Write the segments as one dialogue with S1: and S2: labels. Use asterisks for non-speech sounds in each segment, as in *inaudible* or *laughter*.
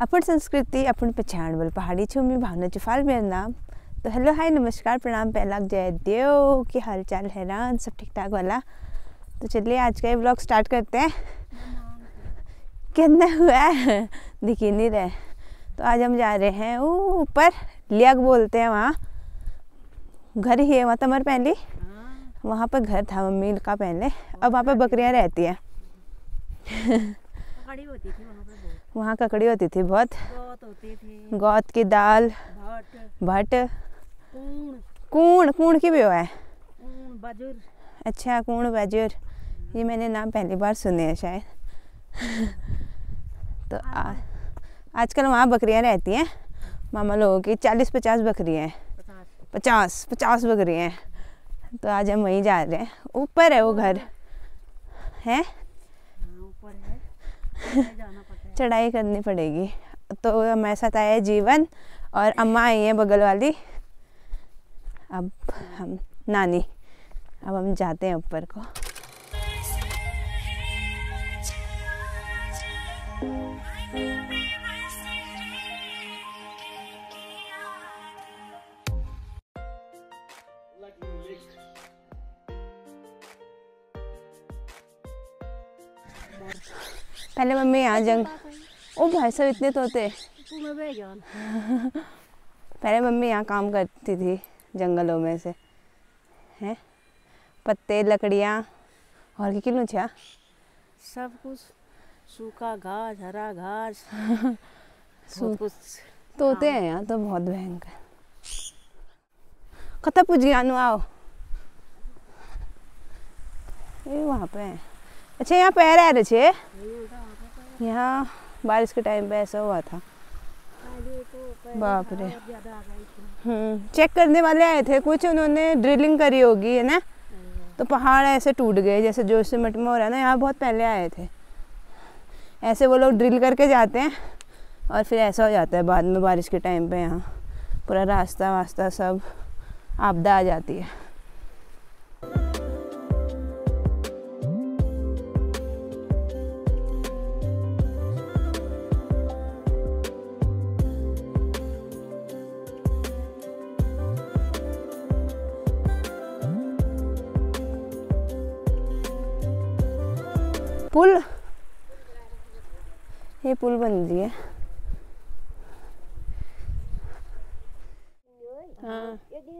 S1: अपन संस्कृति, अपन पहचान बल पहाड़ी छुमी भावना चुफाल मेरा नाम। तो हेलो, हाय, नमस्कार, प्रणाम पहला जय देव, की हाल चाल हैरान, सब ठीक ठाक वाला? तो चलिए, आज का ये ब्लॉग स्टार्ट करते हैं। कितना हुआ है? दिख ही नहीं रहे तो आज हम जा रहे हैं ऊपर, लियाग बोलते हैं वहाँ। घर ही है वहाँ, तमर पहले? वहाँ पर घर था, मम्मी का पहले। अब वहाँ पर बकरियाँ रहती हैं।
S2: वहाँ
S1: ककड़ी होती थी बहुत।
S2: बहुत होती थी।
S1: गौत की दाल
S2: भट कूण।
S1: कूण की भी है अच्छा कूण बाजूर ये मैंने नाम पहली बार सुने हैं शायद। तो आ, आजकल वहाँ बकरियाँ रहती हैं। मामा लोगों की चालीस पचास बकरियाँ हैं।
S2: पचास।
S1: पचास पचास बकरियाँ हैं। तो आज हम वहीं जा रहे हैं। ऊपर है वो घर। है।
S2: हाँ? ऊपर है।
S1: चढ़ाई करनी पड़ेगी। तो हमारे साथ आया जीवन और अम्मा आई है बगल वाली। अब हम नानी, अब हम जाते हैं ऊपर को। पहले मम्मी यहाँ जंग ओ भाई साहब इतने तोते। पहले मम्मी यहाँ काम करती थी जंगलों में से। हैं? पत्ते लकड़ियाँ। और की किलो छा?
S2: सब कुछ। सूखा घास हरा घास। *laughs* कुछ।
S1: तोते हैं। यहाँ तो बहुत भयंकर। कतः पूछ गया नु आओ। ये वहाँ पे है। अच्छा यहाँ पैर आ रहे छे? यहाँ बारिश के टाइम पे ऐसा हुआ था। बाप रे।
S2: थी
S1: हम्म चेक करने वाले आए थे कुछ उन्होंने ड्रिलिंग करी होगी है ना? तो पहाड़ ऐसे टूट गए जैसे जोशीमठ में हो रहा है ना यहाँ बहुत पहले आए थे। ऐसे वो लोग ड्रिल करके जाते हैं और फिर ऐसा हो जाता है बाद में बारिश के टाइम पे यहाँ। पूरा रास्ता वास्ता सब आपदा आ जाती है। ये पुल बन रही है। हाँ।
S3: यदि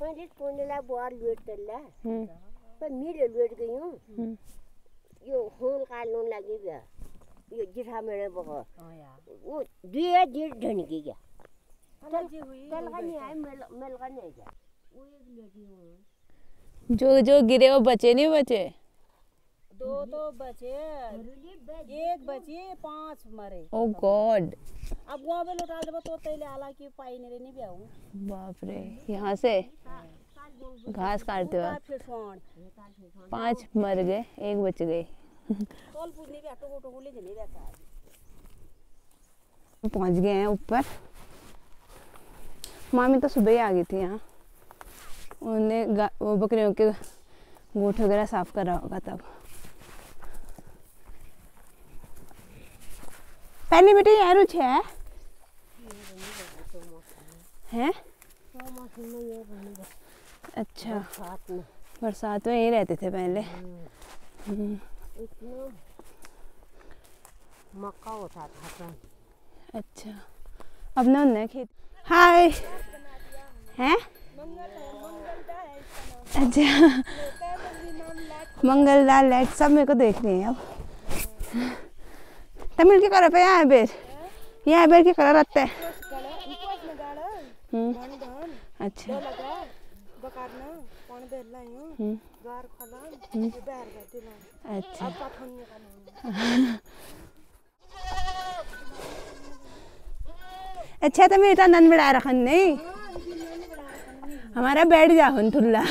S3: मैले कोनेलाई बुहार लुट तल्ला
S1: हम्म,
S3: पर मिलो लुट गई हूँ।
S1: हम्म।
S3: यो खून काट्नु लागि गयो। यो जिठा मेरे बको
S2: हाँ
S3: वो दुई जिठ ढनकी गया।
S2: एलर्जी हुई
S3: का नहीं आए मेल मेल का नहीं गया वो एक लेडी हूँ
S1: जो जो गिरे वो बचे नहीं बचे?
S2: दो तो बचे। एक बचे पाँच मरे।
S1: ओ गॉड
S2: अब गाँव में लौटा देबो तो तैले आला की पाई नहीं नहीं भी आऊँ
S1: बाप रे यहाँ से घास काटते
S2: सोन
S1: पाँच मर गए एक बच
S2: है।
S1: पहुँच गए हैं ऊपर। मामी तो सुबह ही आ गई थी यहाँ। उन्हें गा- वो बकरियों के गोठ वगैरह साफ़ करा होगा तब। पहली बेटी यार है? हैं? अच्छा। बरसात में यही रहते थे पहले। हम्म,
S3: मक्का होता था
S1: अच्छा। अब ना उन्हें खेत हाय। हैं? अच्छा। मंगल लाल लाइट सब मेरे को देखनी हैं अब। तमिल के कलर पे यहाँ बेर। यहाँ बेर के कलर रहते हैं। हम्म, अच्छा। अच्छा। अच्छा तो मेरा नन बड़ा रखन नहीं। हमारा बैठ जा हन थुल्ला।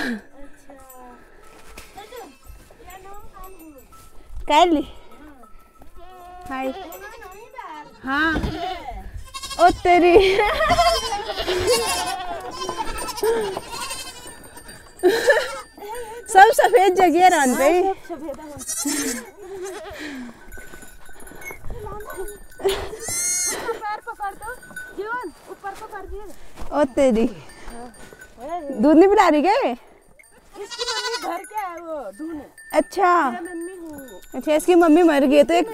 S1: कर ली। हाय हाँ। ओ तेरी। सब सफ़ेद जगह रान पे ओ तेरी। दूध नहीं पिला रही क्या
S2: इसकी मम्मी घर क्या है वो? ढूंढ।
S1: अच्छा। अच्छा इसकी मम्मी मर गई तो एक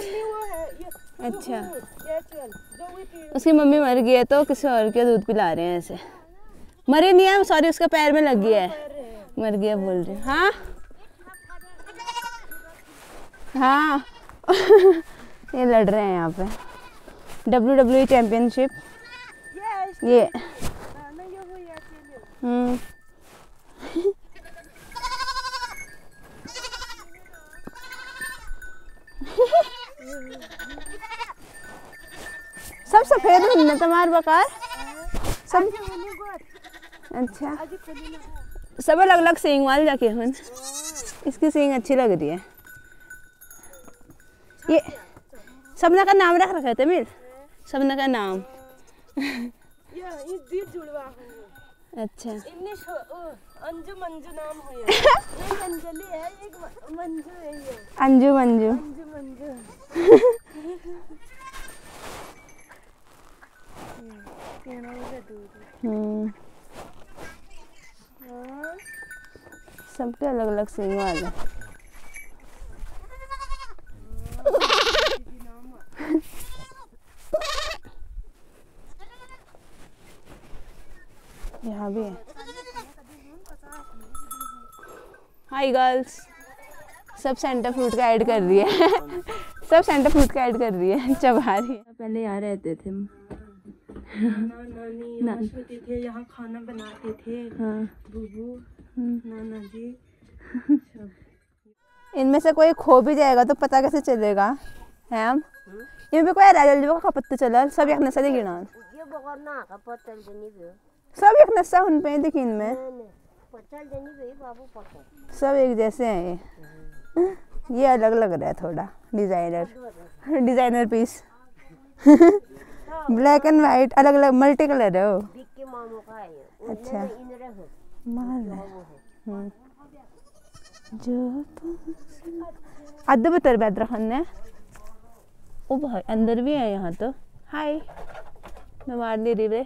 S1: अच्छा। उसकी मम्मी मर गई है तो किसी और के दूध पिला रहे हैं ऐसे। मरी नहीं है सॉरी उसका पैर में लग गया है। मर गया बोल रही हूँ। हाँ? हाँ। *laughs* ये लड़ रहे हैं यहाँ पे। डब्ल्यू डब्ल्यू चैम्पियनशिप
S2: ये।
S1: हम्म। *laughs* सफ़ेद है तुम्हारे बकार? सब अच्छा। सब अलग अलग सींग वाले जाके हन इसकी सींग अच्छी लग रही है। ये सबना का नाम रख रखा है तमिल? सबना का नाम।
S2: हूँ।
S1: अच्छा।
S2: अंजू मंजू नाम हो। *laughs* ये एक अंजलि है एक मंजू है
S1: अंजू मंजू।
S2: अंजू मंजू।
S1: हम्म *laughs* सबके अलग अलग सींग वाले। यहाँ भी है। हाय गर्ल्स सब सेंटर फ्रूट का ऐड कर रही है। *laughs* सब सेंटर फ्रूट का ऐड कर रही है। *laughs* चबा रही है। पहले यहाँ रहते थे।
S2: नाना नानी थे यहाँ खाना बनाते थे।
S1: हाँ।
S2: बूबू
S1: हम्म।
S2: नाना जी
S1: इनमें से कोई खो भी जाएगा तो पता कैसे चलेगा है हम? इनमें कोई राजल का पत्ता चला सब एक नशा देखी ना सब एक नशा उन पे देखी इनमें। सब एक जैसे हैं ये। ये अलग लग रहा है थोड़ा designer. Designer piece. Black and white अलग अलग मल्टी कलर है वो अच्छा। अद्ध बतर बैद्र खान ने। ओ भाई अंदर भी है यहाँ तो। हाय मैं मार नहीं रही रे।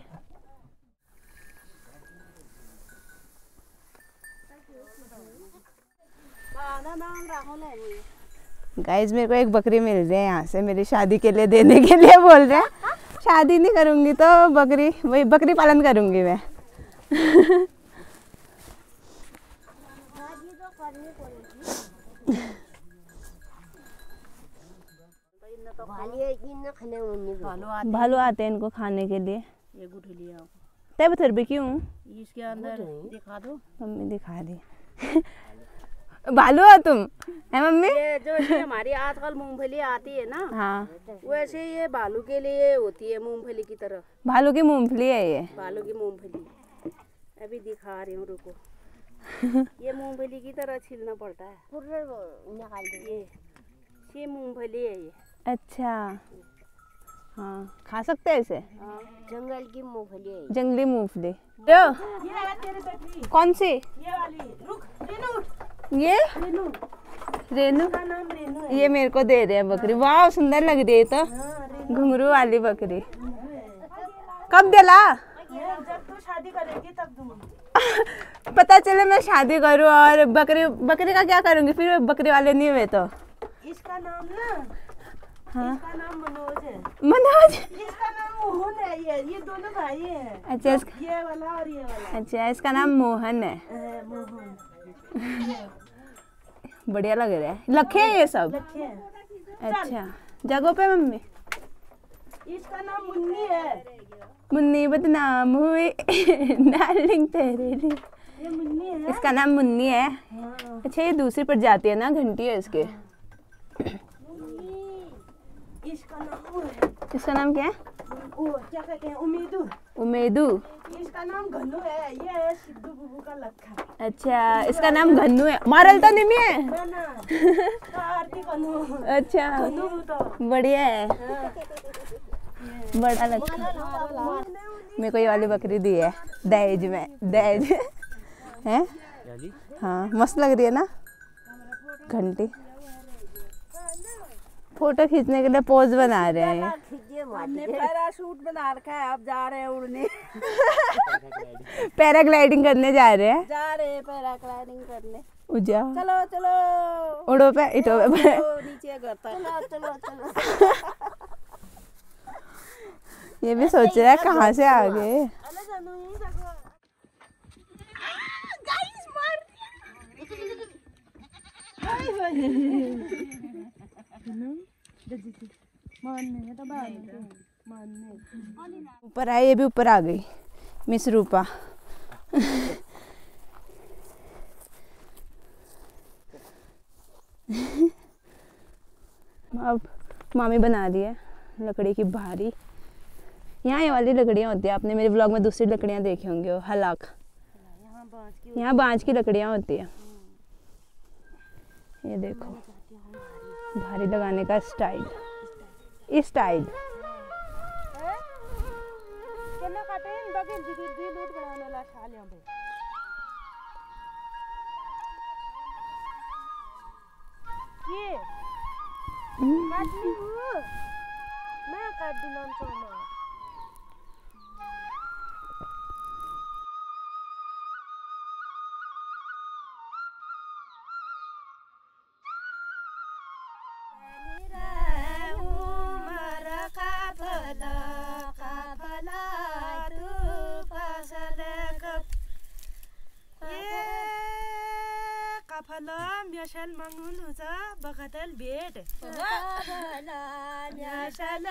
S1: गाइज़ मेरे को एक बकरी मिल रही है यहाँ से मेरी शादी के लिए देने के लिए बोल रहे हैं। शादी नहीं करूँगी तो बकरी वही बकरी पालन करूँगी मैं।
S2: भालो
S1: आते हैं इनको खाने के लिए।
S2: ये
S1: तय बतर भी क्यों?
S2: इसके अंदर दिखा दो।
S1: मम्मी दिखा रही भालू हो तुम। है मम्मी?
S2: ये जो ये हमारी आजकल मूंगफली आती है ना
S1: हाँ।
S2: वैसे ये भालू के लिए होती है मूंगफली की तरह।
S1: भालू की मूंगफली है ये।
S2: भालू की मूंगफली। अभी दिखा रही हूँ रुको। *laughs* ये मूंगफली की तरह छीलना पड़ता है।
S3: पूरे निकाल दे
S2: ये ये मूंगफली है ये।
S1: अच्छा। हाँ खा सकते हैं इसे?
S2: हाँ।
S3: जंगल की मूंगफली
S1: जंगली मूंगफली। कौन सी?
S2: ये वाली।
S1: ये?
S2: रेनू।
S1: रेनू?
S2: का नाम रेनू है।
S1: ये मेरे को दे रहे हैं बकरी। वाह सुंदर लग रही है तो।
S2: हाँ
S1: घुंघरू वाली बकरी। कब दिला
S2: ये शादी करेगी तब दूँगी। *laughs*
S1: पता चले मैं शादी करूँ और बकरी बकरी का क्या करूँगी? फिर बकरी वाले नहीं हुए तो।
S2: इसका नाम ना
S1: हाँ।
S2: इसका नाम मनोज है।
S1: मनोज?
S2: इसका नाम मोहन है ये। ये दोनों भाई हैं।
S1: अच्छा इसका
S2: ये वाला और ये वाला।
S1: अच्छा इसका नाम मोहन है।
S2: है, मोहन।
S1: बढ़िया लग रहा है। लखे है ये सब? अच्छा। जगह पे मम्मी।
S2: इसका नाम मुन्नी है।
S1: मुन्नी बदनाम हुई *laughs* डार्लिंग तेरे लिए।
S2: ये है।
S1: इसका नाम मुन्नी है।
S2: हाँ।
S1: अच्छा ये दूसरी प्रजाति है ना घंटी है इसके।
S2: इसका नाम
S1: क्या है?
S2: ओ क्या कहते हैं? उम्मीदू।
S1: उमेदू
S2: इसका नाम घनु है। ये है सिद्धू बुबू का लखा
S1: अच्छा इसका नाम घन्नू है। मारल तो नहीं है?
S2: ना ना। *laughs* आरती घनु
S1: अच्छा।
S2: घनु तो।
S1: बढ़िया है।
S2: हाँ।
S1: बड़ा लगता है मेरे को ये वाली बकरी दी है। दहेज में दहेज। है? हाँ मस्त लग रही है ना? घंटी। फ़ोटो खींचने के लिए पोज बना रहे हैं।
S2: हमने पैराशूट बना रखा है अब जा रहे हैं उड़ने।
S1: पैराग्लाइडिंग करने जा रहे हैं।
S2: जा रहे हैं पैराग्लाइडिंग करने।
S1: उजा
S2: चलो चलो।
S1: उड़ो पे इटो पे।
S2: नीचे घर
S3: चलो चलो चलो। *laughs*
S1: ये भी सोच रहा है कहाँ से आ गए?
S3: यही देखो। *laughs* *laughs*
S1: ऊपर आए, ये भी ऊपर आ गई, मिस रूपा। अब मामी बना रही है लकड़ी की भारी यहाँ ये वाली लकड़ियाँ होती है, आपने मेरे ब्लॉग में दूसरी लकड़ियाँ देखी होंगी हलाक।
S2: यहाँ
S1: यहाँ की लकड़ियाँ होती है। ये देखो। भारी लगाने का स्टाइल। स्टाइल।
S2: लिया बे ये काट ली हूँ मैं काट दी नाम तो म्यासल मङ्गुल हुन्छ बखतल भेट म्यासल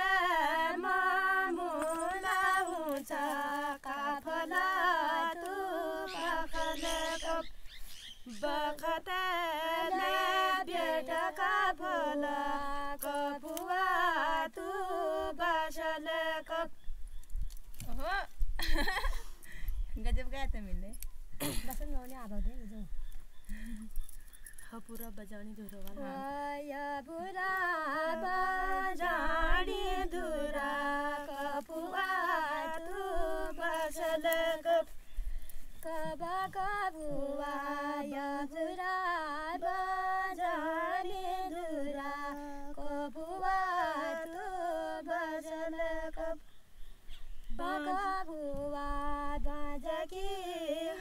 S2: मामुला हुन्छ काफला तु बखतल बखतल bashala तू tu *laughs*
S1: गजब गाए त मिले?
S3: गाउने आधा दे
S2: हपुरा बजाउने धुरो वाला।
S3: या बुरा
S2: धुरा कपुआ तू
S3: बकबुआ बजकी आवत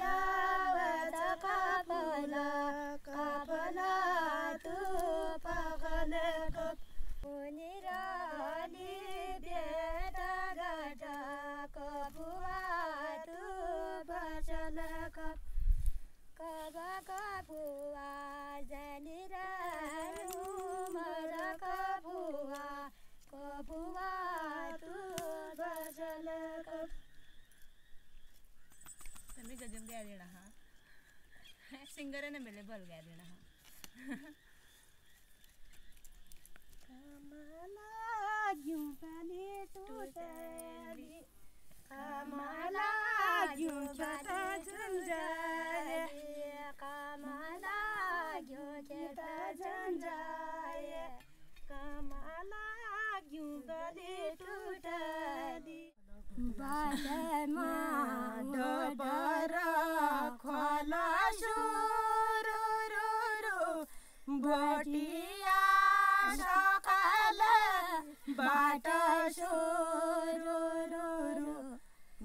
S1: तुम्ही गजब गाया देना हाँ। *laughs* सिंगर ने मिले बल गाया देना हाँ। *laughs*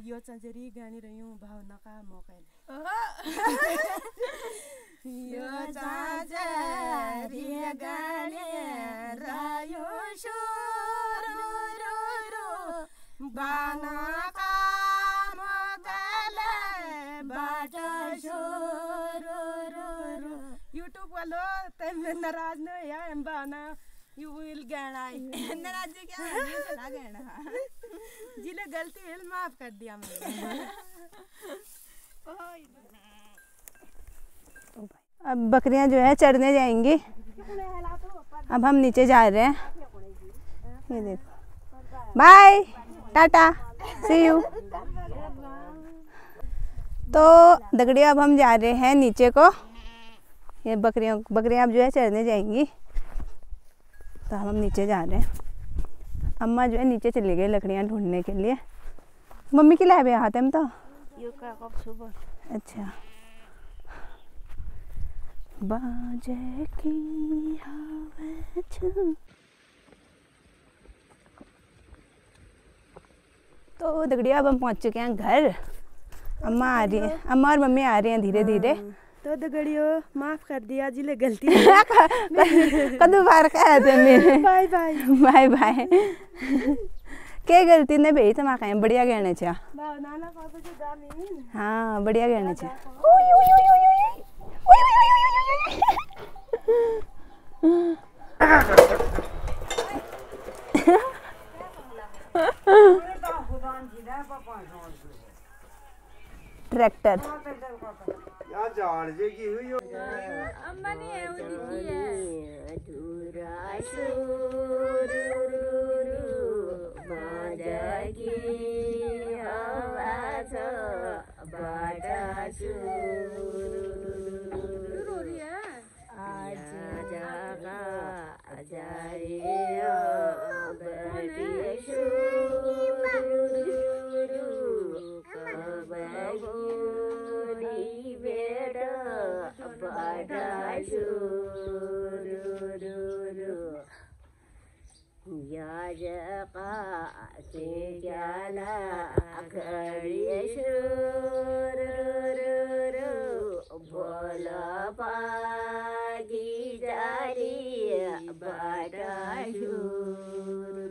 S2: यो चन्चेरी गानी रह्यौँ भावनाका मकैले। यो चन्चेरी गानी रह्यौँ सुरु बानाका मकैले बाट सुरु यूट्यूब वालो तैमें नाराज न या बाना। यू विल गाना
S1: नाराज़ क्या है? चला ना। *laughs*
S2: ज़िले गलती है माफ़ कर दिया मैंने *laughs*
S1: अब बकरियाँ जो है चढ़ने जाएँगी। अब हम नीचे जा रहे हैं। ये देखो। बाय टाटा सी यू तो दगड़िया अब हम जा रहे हैं नीचे को। ये बकरियों बकरियाँ अब जो है चढ़ने जाएँगी। तो हम नीचे जा रहे हैं। अम्मा जो है नीचे चले गए लकड़ियाँ ढूँढने के लिए। मम्मी के लाए आते हम तो? अच्छा। बाजे की तो दगड़िया अब हम पहुँच चुके हैं घर। अम्मा आ रही है। अम्मा और मम्मी आ रही हैं धीरे धीरे हाँ।
S2: तो दगड़ियों माफ़ कर दिया ज़िले गलती
S1: कदू बार का थे मेरे
S2: बाय बाय
S1: बाय बाय के गलती ने भेज तो कहें बढ़िया कहने छा हाँ बढ़िया कहने छा ट्रैक्टर
S4: या झाड़ जेगी हुई हो
S3: अधूरा शोर बाजागी आवाज़ बाजा आज जागा अजारे बड़ी शोर बाजा शोर याजका से जाला खड़ी शोर बोला पागी जारी बाटा शोर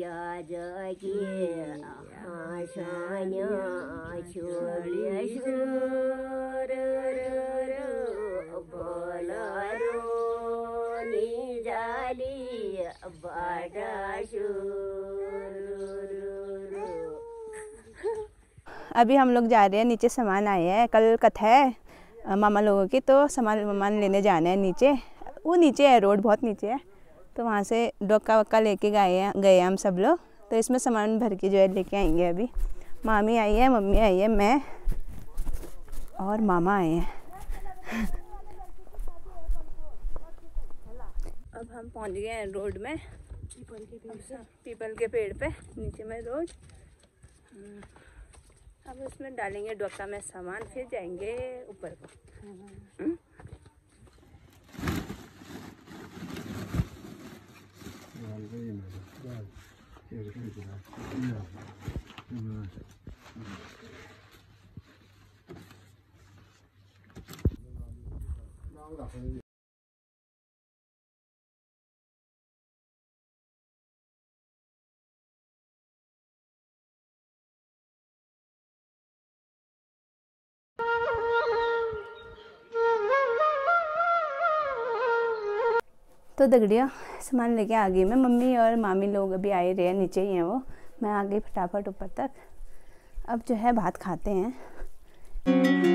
S3: या जगे *laughs*
S1: अभी हम लोग जा रहे हैं, नीचे सामान आए हैं। कल कथा है मामा लोगों की तो सामान, वामान लेने जाना है नीचे। वो नीचे है, रोड बहुत नीचे है। तो वहाँ से डोका वक्का लेके गए हैं, गए हम सब लोग। तो इसमें सामान भर के जो है लेके आएँगे अभी। मामी आई है, मम्मी आई है, मैं और मामा आए हैं। *laughs* अब हम पहुँच गए हैं रोड में। पीपल के पेड़ पे। नीचे में रोड अब उसमें डालेंगे डोका में सामान फिर जाएँगे ऊपर को। तो दगड़िया, सामान लेके आ गई मैं। मम्मी और मामी लोग अभी आए रहे हैं, नीचे ही हैं वो। मैं आ गई फटाफट ऊपर तक। अब जो है, भात खाते हैं।